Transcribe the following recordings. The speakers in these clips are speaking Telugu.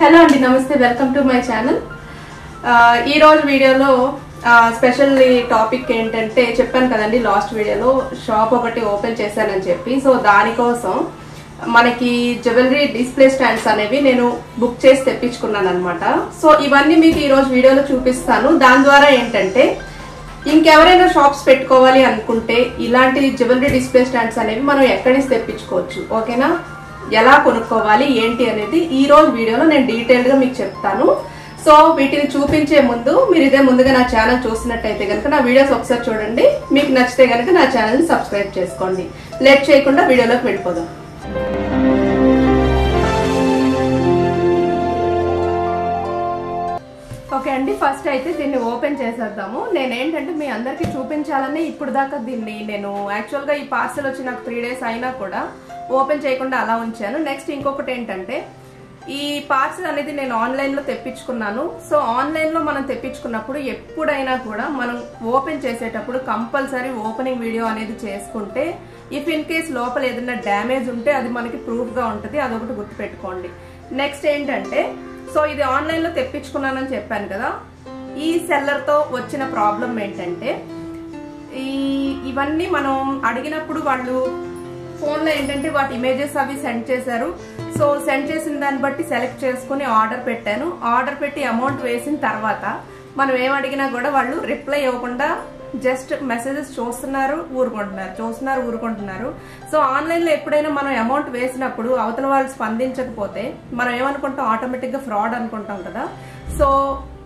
హలో అండి నమస్తే వెల్కమ్ టు మై ఛానల్ ఈ రోజు వీడియోలో స్పెషల్ టాపిక్ ఏంటంటే చెప్పాను కదండి లాస్ట్ వీడియోలో షాప్ ఒకటి ఓపెన్ చేశానని చెప్పి. సో దానికోసం మనకి జ్యువెలరీ డిస్ప్లే స్టాండ్స్ అనేవి నేను బుక్ చేసి తెప్పించుకున్నాను అనమాట సో ఇవన్నీ మీకు ఈరోజు వీడియోలో చూపిస్తాను. దాని ద్వారా ఏంటంటే ఇంకెవరైనా షాప్స్ పెట్టుకోవాలి అనుకుంటే ఇలాంటి జ్యువెలరీ డిస్ప్లే స్టాండ్స్ అనేవి మనం ఎక్కడి నుంచి తెప్పించుకోవచ్చు? ఓకేనా ఎలా కొనుక్కోవాలి ఏంటి అనేది ఈ రోజు వీడియోలో నేను డీటెయిల్గా మీకు చెప్తాను. సో వీటిని చూపించే ముందు మీరు ఇదే ముందుగా నా ఛానల్ చూసినట్టయితే కనుక నా వీడియోస్ ఒకసారి చూడండి. మీకు నచ్చితే కనుక నా ఛానల్ సబ్స్క్రైబ్ చేసుకోండి. లేట్ చేయకుండా వీడియోలోకి వెళ్ళిపోదాం. ఓకే అండి ఫస్ట్ అయితే దీన్ని ఓపెన్ చేసేద్దాము. నేను ఏంటంటే మీ అందరికీ చూపించాలని ఇప్పుడు దాకా దీన్ని నేను యాక్చువల్గా ఈ పార్సల్ వచ్చి నాకు త్రీ డేస్ అయినా కూడా ఓపెన్ చేయకుండా అలా ఉంచాను. నెక్స్ట్ ఇంకొకటి ఏంటంటే ఈ పార్సల్ అనేది నేను ఆన్లైన్లో తెప్పించుకున్నాను. సో ఆన్లైన్లో మనం తెప్పించుకున్నప్పుడు ఎప్పుడైనా కూడా మనం ఓపెన్ చేసేటప్పుడు కంపల్సరీ ఓపెనింగ్ వీడియో అనేది చేసుకుంటే ఇఫ్ ఇన్ కేస్ లోపల ఏదైనా డ్యామేజ్ ఉంటే అది మనకి ప్రూఫ్గా ఉంటుంది. అదొకటి గుర్తుపెట్టుకోండి. నెక్స్ట్ ఏంటంటే సో ఇది ఆన్లైన్లో తెప్పించుకున్నానని చెప్పాను కదా. ఈ సెల్లర్తో వచ్చిన ప్రాబ్లం ఏంటంటే ఈ ఇవన్నీ మనం అడిగినప్పుడు వాళ్ళు ఫోన్లో ఏంటంటే వాటి ఇమేజెస్ అవి సెండ్ చేశారు. సో సెండ్ చేసిన దాన్ని బట్టి సెలెక్ట్ చేసుకుని ఆర్డర్ పెట్టాను. ఆర్డర్ పెట్టి అమౌంట్ వేసిన తర్వాత మనం ఏం అడిగినా కూడా వాళ్ళు రిప్లై ఇవ్వకుండా జస్ట్ మెసేజెస్ చూస్తున్నారు ఊరుకుంటున్నారు చూస్తున్నారు ఊరుకుంటున్నారు. సో ఆన్లైన్లో ఎప్పుడైనా మనం అమౌంట్ వేసినప్పుడు అవతల వాళ్ళు స్పందించకపోతే మనం ఏమనుకుంటాం? ఆటోమేటిక్గా ఫ్రాడ్ అనుకుంటాం కదా. సో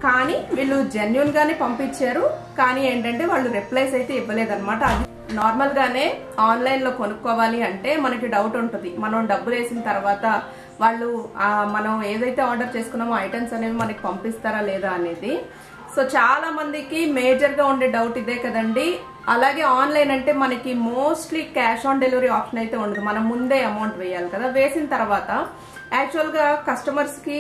కానీ వీళ్ళు జెన్యున్గానే పంపించారు. కానీ ఏంటంటే వాళ్ళు రిప్లైస్ అయితే ఇవ్వలేదన్నమాట. అది నార్మల్గానే ఆన్లైన్లో కొనుక్కోవాలి అంటే మనకి డౌట్ ఉంటుంది. మనం డబ్బులు వేసిన తర్వాత వాళ్ళు మనం ఏదైతే ఆర్డర్ చేసుకున్నామో ఐటమ్స్ అనేవి మనకి పంపిస్తారా లేదా అనేది. సో చాలా మందికి మేజర్గా ఉండే డౌట్ ఇదే కదండి. అలాగే ఆన్లైన్ అంటే మనకి mostly cash on delivery option అయితే ఉండదు. మనం ముందే అమౌంట్ వేయాలి కదా. వేసిన తర్వాత యాక్చువల్గా కస్టమర్స్కి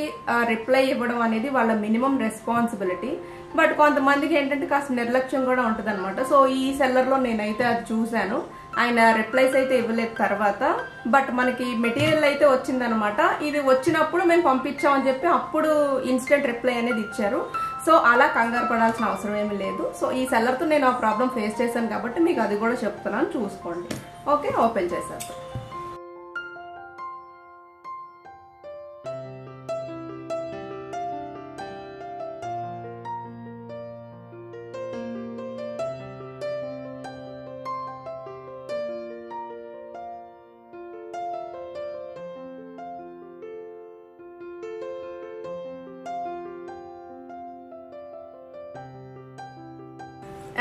రిప్లై ఇవ్వడం అనేది వాళ్ళ మినిమం రెస్పాన్సిబిలిటీ. బట్ కొంతమందికి ఏంటంటే కాస్త నిర్లక్ష్యం కూడా ఉంటుంది అనమాట సో ఈ సెల్లర్లో నేనైతే అది చూశాను. ఆయన రిప్లైస్ అయితే ఇవ్వలేదు తర్వాత. బట్ మనకి మెటీరియల్ అయితే వచ్చిందనమాట ఇది వచ్చినప్పుడు మేము పంపించామని చెప్పి అప్పుడు ఇన్స్టెంట్ రిప్లై అనేది ఇచ్చారు. సో అలా కంగారు పడాల్సిన అవసరం ఏమీ లేదు. సో ఈ సెల్లర్తో నేను ఆ ప్రాబ్లం ఫేస్ చేశాను కాబట్టి మీకు అది కూడా చెప్తున్నాను. చూసుకోండి. ఓకే ఓపెన్ చేసేస్తాను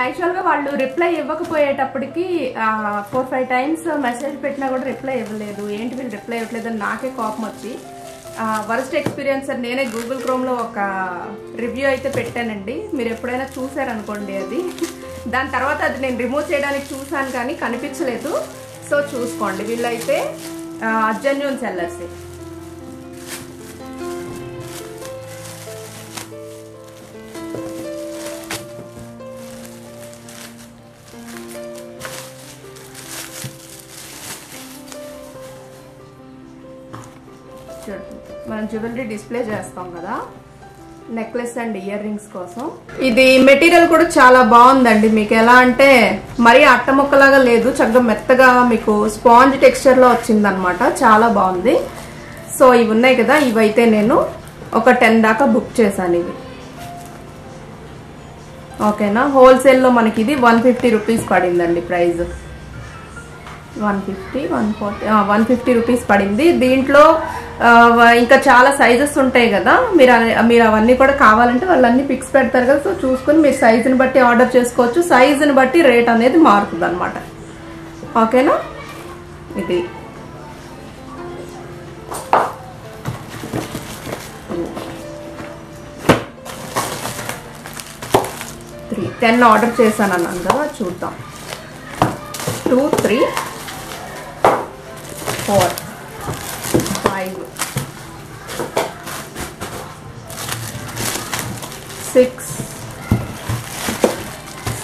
యాక్చువల్గా వాళ్ళు రిప్లై ఇవ్వకపోయేటప్పటికి ఫోర్ ఫైవ్ టైమ్స్ మెసేజ్ పెట్టినా కూడా రిప్లై ఇవ్వలేదు. ఏంటి వీళ్ళు రిప్లై ఇవ్వట్లేదు నాకే కోపం వచ్చి వరస్ట్ ఎక్స్పీరియన్స్ అని నేనే గూగుల్ క్రోమ్లో ఒక రివ్యూ అయితే పెట్టానండి. మీరు ఎప్పుడైనా చూసారనుకోండి అది. దాని తర్వాత అది నేను రిమూవ్ చేయడానికి చూసాను కానీ కనిపించలేదు. సో చూసుకోండి. వీళ్ళైతే జెన్యున్ సెల్లర్సే చూడండి జ్యువెలరీ డిస్ప్లే చేస్తాం కదా. నెక్లెస్ అండ్ ఇయర్ రింగ్స్ కోసం. ఇది మెటీరియల్ కూడా చాలా బాగుందండి. మీకు ఎలా అంటే మరీ అట్టముక్కలాగా లేదు. చక్కగా మెత్తగా మీకు స్పాంజ్ టెక్స్చర్లో వచ్చిందనమాట. చాలా బాగుంది. సో ఇవి ఉన్నాయి కదా. ఇవైతే నేను ఒక టెన్ దాకా బుక్ చేశాను ఇవి. ఓకేనా? హోల్సేల్లో మనకి ఇది వన్ ఫిఫ్టీ రూపీస్ పడిందండి price one fifty one forty one fifty rupees పడింది. దీంట్లో ఇంకా చాలా సైజెస్ ఉంటాయి కదా. మీరు మీరు అవన్నీ కూడా కావాలంటే వాళ్ళన్నీ పిక్స్ పెడతారు కదా. సో చూసుకుని మీరు సైజుని బట్టి ఆర్డర్ చేసుకోవచ్చు. సైజుని బట్టి రేట్ అనేది మారుతుంది అనమాట ఓకేనా? ఇది. త్రీ టెన్ ఆర్డర్ చేశాను అన్నాను కదా. చూద్దాం. Two three four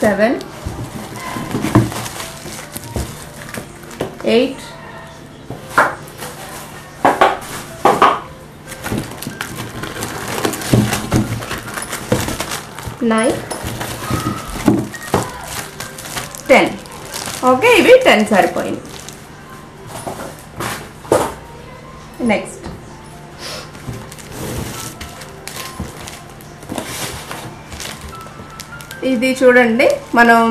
seven eight nine ten okay ఇవి టెన్ సరిపోయింది నెక్స్ట్ ఇది చూడండి మనం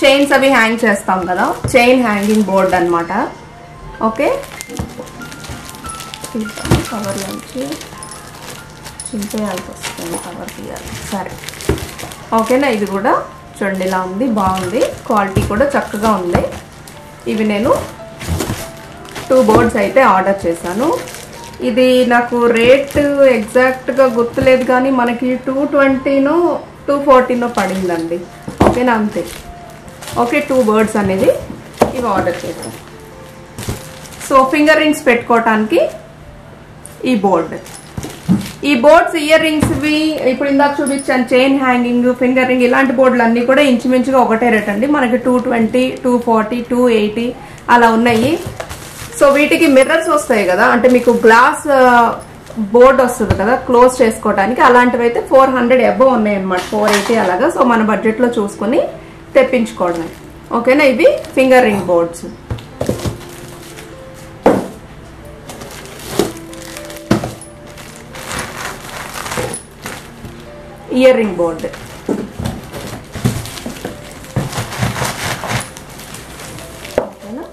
చైన్స్ అవి హ్యాంగ్ చేస్తాం కదా చైన్ హ్యాంగింగ్ బోర్డ్ అనమాట ఓకే కవర్ నుంచి చింపేయాల్సి వస్తుంది కవర్ తీయాలి. సరే. ఓకేనా ఇది కూడా చూడండి ఇలా ఉంది బాగుంది. క్వాలిటీ కూడా చక్కగా ఉంది. ఇవి నేను టూ బోర్డ్స్ అయితే ఆర్డర్ చేశాను. ఇది నాకు రేట్ ఎగ్జాక్ట్గా గుర్తులేదు కానీ మనకి టూ ట్వంటీను టూ ఫార్టీలో పడిందండి. ఓకేనా అంతే. ఓకే టూ బర్డ్స్ అనేది ఇవి ఆర్డర్ చేశాను సో ఫింగర్ రింగ్స్ పెట్టుకోవటానికి ఈ బోర్డ్. ఈ బోర్డ్స్ ఇయర్ రింగ్స్వి ఇప్పుడు ఇందాక చూపించాను చైన్ హ్యాంగింగ్ ఫింగర్ రింగ్ ఇలాంటి బోర్డులు అన్నీ కూడా ఇంచుమించుగా ఒకటే రేట్ అండి. మనకి two twenty two forty two eighty అలా ఉన్నాయి. సో వీటికి మిర్రర్స్ వస్తాయి కదా అంటే మీకు గ్లాస్ బోర్డ్ వస్తుంది కదా క్లోజ్ చేసుకోవడానికి అలాంటివి అయితే ఫోర్ హండ్రెడ్ అబవ్ ఉన్నాయి అనమాట ఫోర్ ఎయిటీ అలాగా. సో మన బడ్జెట్లో చూసుకొని తెప్పించుకోవడమే. ఓకేనా? ఇవి finger ring boards. Earring board. ఓకేనా?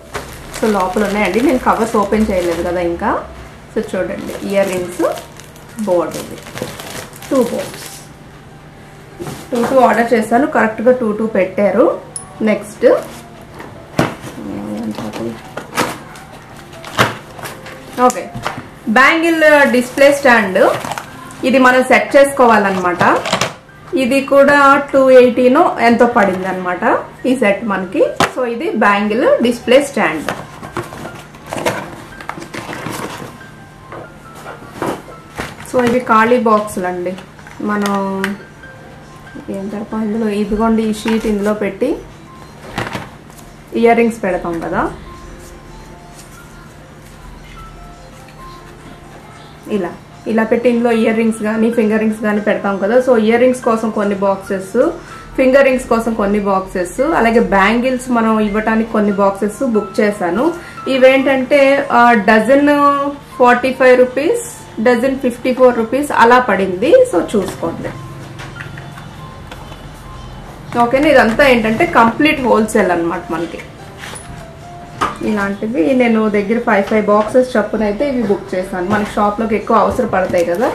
సో లోపల ఉన్నాయండి నేను కవర్స్ ఓపెన్ చేయలేదు కదా ఇంకా. సో చూడండి ఇయర్ రింగ్స్ బోర్డ్ ఇది. Two boards two two order చేశాను కరెక్ట్గా టూ టూ పెట్టారు. Next okay bangle display stand ఇది మనం సెట్ చేసుకోవాలన్నమాట. ఇది కూడా టూ ఎయిటీనో ఎంతో పడింది అనమాట ఈ సెట్ మనకి. సో ఇది బ్యాంగిల్ డిస్ప్లే స్టాండ్ సో ఇవి ఖాళీ బాక్సులు అండి మనం ఏం ఇందులో ఇదిగోండి ఈ షీట్ ఇందులో పెట్టి ఇయర్ రింగ్స్ పెడతాం కదా. ఇలా ఇలా పెట్టి ఇందులో ఇయర్ రింగ్స్ కానీ ఫింగర్ రింగ్స్ కానీ పెడతాం కదా. సో ఇయర్ రింగ్స్ కోసం కొన్ని బాక్సెస్ ఫింగర్ రింగ్స్ కోసం కొన్ని బాక్సెస్ అలాగే బ్యాంగిల్స్ మనం ఇవ్వటానికి కొన్ని బాక్సెస్ బుక్ చేశాను. ఇవేంటంటే dozen forty five rupees dozen fifty four rupees అలా పడింది. సో చూసుకోండి. ఓకేనా ఇదంతా ఏంటంటే కంప్లీట్ హోల్సేల్ అనమాట మనకి. ఇలాంటివి నేను దగ్గర ఫైవ్ ఫైవ్ బాక్సెస్ చప్పున అయితే ఇవి బుక్ చేశాను. మనకి షాప్లోకి ఎక్కువ అవసరం పడతాయి కదా.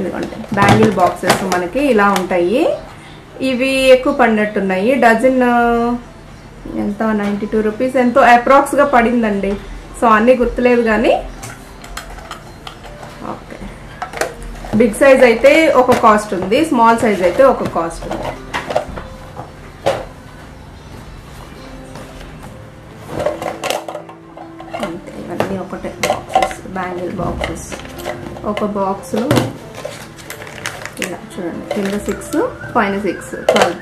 ఇదిగోండి బ్యాంగిల్ బాక్సెస్ మనకి ఇలా ఉంటాయి. ఇవి ఎక్కువ పడినట్టున్నాయి. డజన్ ఎంత? నైంటీ టూ రూపీస్ ఎంతో అప్రాక్స్గా పడిందండి. సో అన్నీ గుర్తులేదు కానీ ఓకే. బిగ్ సైజ్ అయితే ఒక కాస్ట్ ఉంది. స్మాల్ సైజ్ అయితే ఒక కాస్ట్ ఉంది. అంతే ఇవన్నీ ఒకటే బాక్సెస్ బ్యాంగిల్ బాక్సెస్ ఒక బాక్స్లో ఇలా చూడండి. కింద సిక్స్ పైన సిక్స్ ట్వెల్వ్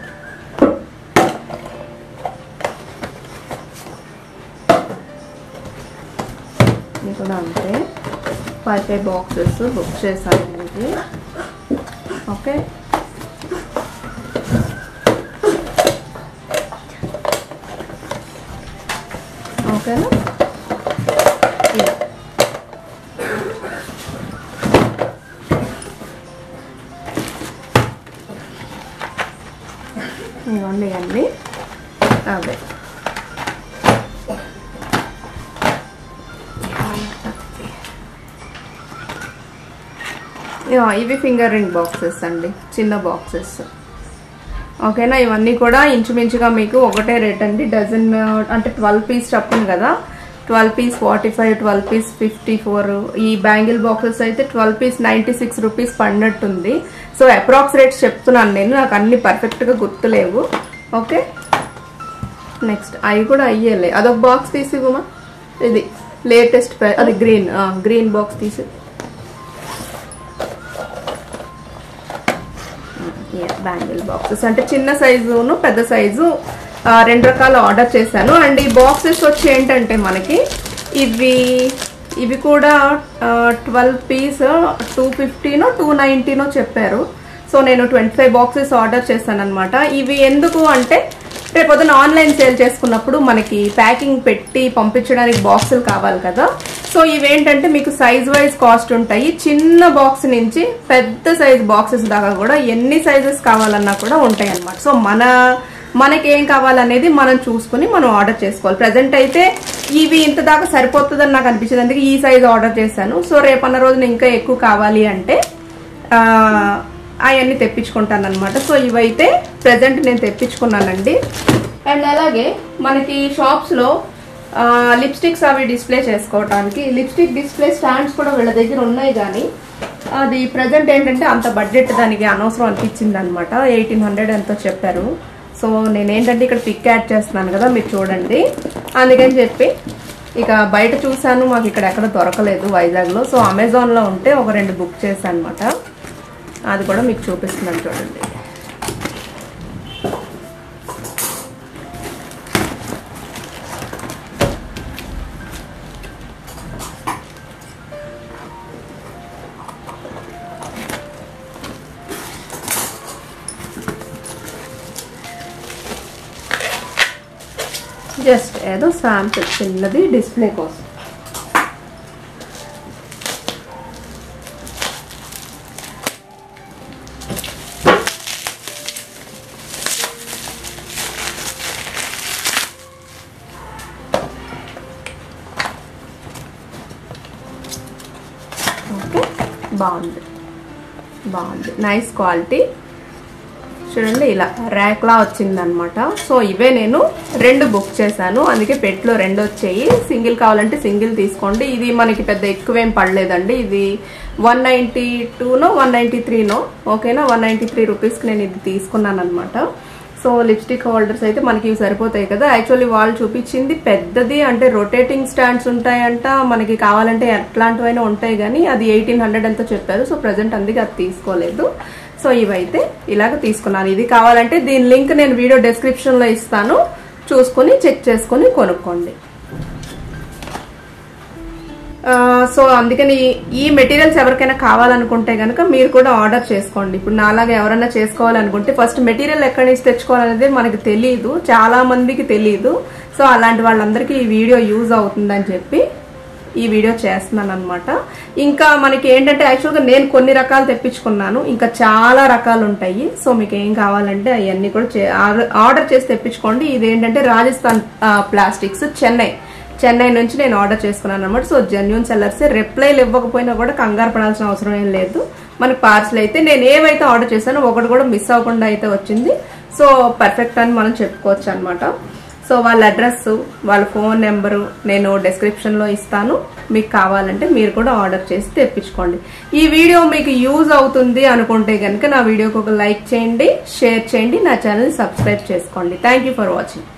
ఇది కూడా అంతే. ఫైవ్ ఫైవ్ బాక్సెస్ బుక్ చేశాను ఇది. ఓకే. ఓకేనా? ఇవి ఫింగర్ రింగ్ బాక్సెస్ అండి చిన్న బాక్సెస్. ఓకేనా ఇవన్నీ కూడా ఇంచుమించుగా మీకు ఒకటే రేట్ అండి డజన్ అంటే ట్వెల్వ్ పీస్ చెప్పండి కదా twelve piece forty five twelve piece fifty four. ఈ బ్యాంగిల్ బాక్సెస్ అయితే twelve piece ninety six rupees పడినట్టుంది. So approx rates చెప్తున్నాను నేను నాకు అన్ని పర్ఫెక్ట్గా గుర్తులేవు. ఓకే నెక్స్ట్ అవి కూడా అయ్యేలే. అదొక బాక్స్ తీసి ఇవ్వమా ఇది లేటెస్ట్ అది గ్రీన్ గ్రీన్ బాక్స్ తీసి బ్యాంగిల్ బాక్సెస్. అంటే చిన్న సైజును పెద్ద సైజు రెండు రకాల ఆర్డర్ చేశాను. అండ్ ఈ బాక్సెస్ వచ్చి ఏంటంటే మనకి ఇవి ఇవి కూడా ట్వెల్వ్ పీస్ టూ ఫిఫ్టీనో టూ నైంటీనో చెప్పారు. సో నేను ట్వంటీ ఫైవ్ బాక్సెస్ ఆర్డర్ చేశాను అనమాట ఇవి ఎందుకు అంటే రేపు పొద్దున ఆన్లైన్ సేల్ చేసుకున్నప్పుడు మనకి ప్యాకింగ్ పెట్టి పంపించడానికి బాక్సులు కావాలి కదా. సో ఇవేంటంటే మీకు సైజ్ వైజ్ కాస్ట్ ఉంటాయి. చిన్న బాక్స్ నుంచి పెద్ద సైజ్ బాక్సెస్ దాకా కూడా ఎన్ని సైజెస్ కావాలన్నా కూడా ఉంటాయి అన్నమాట. సో మన మనకి ఏం కావాలనేది మనం చూసుకుని మనం ఆర్డర్ చేసుకోవాలి. ప్రజెంట్ అయితే ఇవి ఇంత దాకా సరిపోతుందని నాకు అనిపించింది. అందుకే ఈ సైజ్ ఆర్డర్ చేశాను. సో రేపన్న రోజున ఇంకా ఎక్కువ కావాలి అంటే అవన్నీ తెప్పించుకుంటాను అనమాట సో ఇవైతే ప్రజెంట్ నేను తెప్పించుకున్నానండి. అండ్ అలాగే మనకి షాప్స్లో లిప్స్టిక్స్ అవి డిస్ప్లే చేసుకోవటానికి. లిప్స్టిక్ డిస్ప్లే స్టాండ్స్ కూడా వీళ్ళ దగ్గర ఉన్నాయి కానీ అది ప్రజెంట్ ఏంటంటే అంత బడ్జెట్ దానికి అనవసరం అనిపించింది అనమాట ఎయిటీన్ హండ్రెడ్ ఎంతో చెప్పారు. సో నేనేంటంటే ఇక్కడ పిక్ యాడ్ చేస్తున్నాను కదా మీరు చూడండి. అందుకని చెప్పి ఇక బయట చూశాను మాకు ఇక్కడ ఎక్కడ దొరకలేదు వైజాగ్లో. సో అమెజాన్లో ఉంటే ఒక రెండు బుక్ చేశాను అనమాట అది కూడా మీకు చూపిస్తున్నాను చూడండి. జస్ట్ ఏదో శాంపుల్ చిన్నది డిస్ప్లే కోసం ఓకే బాగుంది బాగుంది నైస్ క్వాలిటీ చూడండి ఇలా ర్యాక్లా వచ్చిందనమాట సో ఇవే నేను రెండు బుక్ చేశాను. అందుకే పెట్లో రెండు వచ్చాయి. సింగిల్ కావాలంటే సింగిల్ తీసుకోండి. ఇది మనకి పెద్ద ఎక్కువేం పడలేదండి. ఇది వన్ నైంటీ టూనో వన్ నైంటీ త్రీనో ఓకేనా? వన్ నైంటీ త్రీ రూపీస్కి నేను ఇది తీసుకున్నాను అనమాట సో లిప్స్టిక్ హోల్డర్స్ అయితే మనకి ఇవి సరిపోతాయి కదా. యాక్చువల్లీ వాళ్ళు చూపించింది పెద్దది అంటే రొటేటింగ్ స్టాండ్స్ ఉంటాయంట. మనకి కావాలంటే ఎట్లాంటివైనా ఉంటాయి కానీ అది ఎయిటీన్ హండ్రెడ్ ఎంతో చెప్పారు. సో ప్రజెంట్ అందుకే అది తీసుకోలేదు. సో ఇవైతే ఇలాగ తీసుకున్నాను. ఇది కావాలంటే దీని లింక్ నేను వీడియో డిస్క్రిప్షన్లో ఇస్తాను. చూసుకుని చెక్ చేసుకుని కొనుక్కోండి. సో అందుకని ఈ మెటీరియల్స్ ఎవరికైనా కావాలనుకుంటే కనుక మీరు కూడా ఆర్డర్ చేసుకోండి. ఇప్పుడు నాలాగా ఎవరైనా చేసుకోవాలనుకుంటే ఫస్ట్ మెటీరియల్ ఎక్కడి నుంచి తెచ్చుకోవాలనేది మనకి తెలియదు చాలా మందికి తెలియదు సో అలాంటి వాళ్ళందరికీ ఈ వీడియో యూజ్ అవుతుందని చెప్పి ఈ వీడియో చేస్తున్నాను అనమాట ఇంకా మనకి ఏంటంటే యాక్చువల్గా నేను కొన్ని రకాలు తెప్పించుకున్నాను. ఇంకా చాలా రకాలు ఉంటాయి. సో మీకు ఏం కావాలంటే అవన్నీ కూడా ఆర్డర్ చేసి తెప్పించుకోండి. ఇది ఏంటంటే రాజస్థాన్ ప్లాస్టిక్స్ చెన్నై. చెన్నై నుంచి నేను ఆర్డర్ చేసుకున్నాను అనమాట సో జెన్యున్ సెల్లర్స్ రిప్లైలు ఇవ్వకపోయినా కూడా కంగారు పడాల్సిన అవసరం ఏం లేదు. మనకి పార్సల్ అయితే నేను ఏవైతే ఆర్డర్ చేశానో ఒకటి కూడా మిస్ అవ్వకుండా అయితే వచ్చింది. సో పర్ఫెక్ట్ అని మనం చెప్పుకోవచ్చు అనమాట సో వాళ్ళ అడ్రస్ వాళ్ళ ఫోన్ నెంబరు నేను డిస్క్రిప్షన్లో ఇస్తాను. మీకు కావాలంటే మీరు కూడా ఆర్డర్ చేసి తెప్పించుకోండి. ఈ వీడియో మీకు యూజ్ అవుతుంది అనుకుంటే కనుక నా వీడియోకి ఒక లైక్ చేయండి షేర్ చేయండి నా ఛానల్ సబ్స్క్రైబ్ చేసుకోండి. Thank for watching